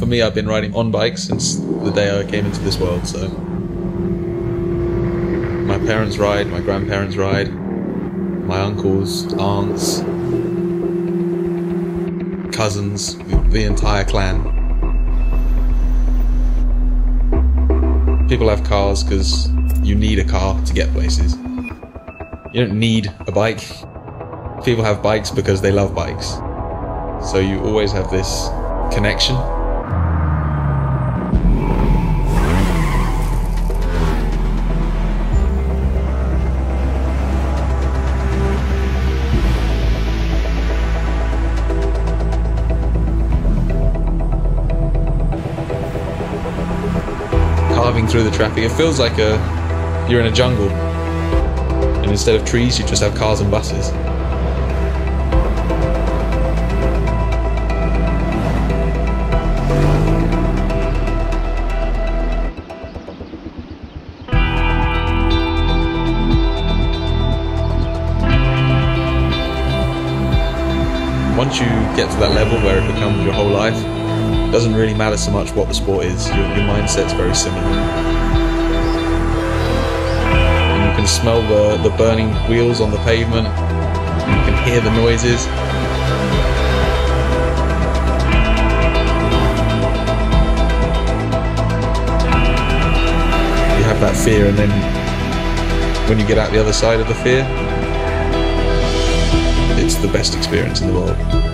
for me, I've been riding on bikes since the day I came into this world. So my parents ride, my grandparents ride, my uncles, aunts, cousins, the entire clan. People have cars because you need a car to get places. You don't need a bike. People have bikes because they love bikes. So you always have this connection. Carving through the traffic, it feels like a you're in a jungle. And instead of trees, you just have cars and buses. Once you get to that level where it becomes your whole life, it doesn't really matter so much what the sport is. Your, your mindset's very similar. And you can smell the, the burning wheels on the pavement. You can hear the noises. You have that fear, and then when you get out the other side of the fear, it's the best experience in the world.